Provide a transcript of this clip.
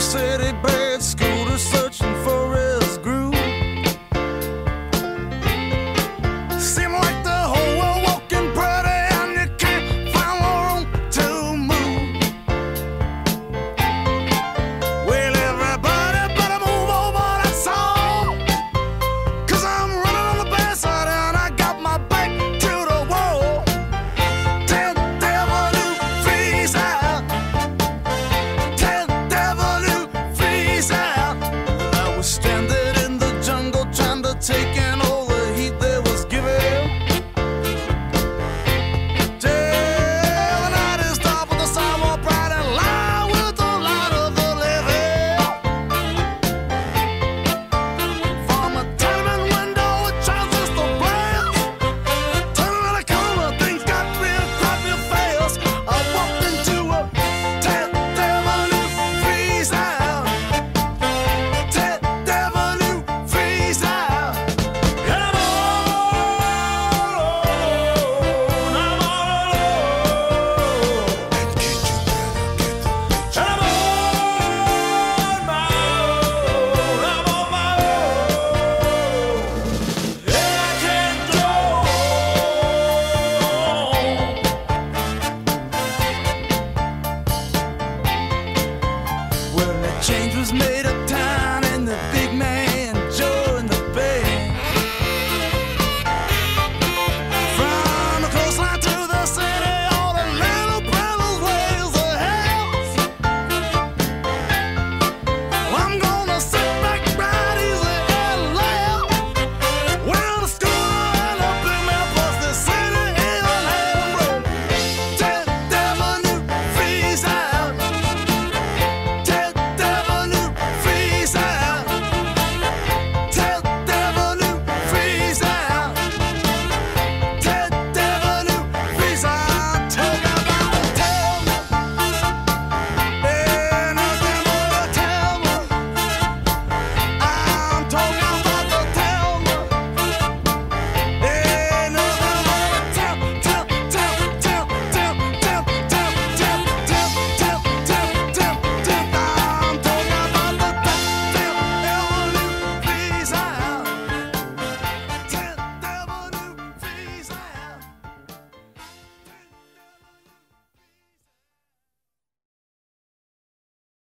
city burns. still was made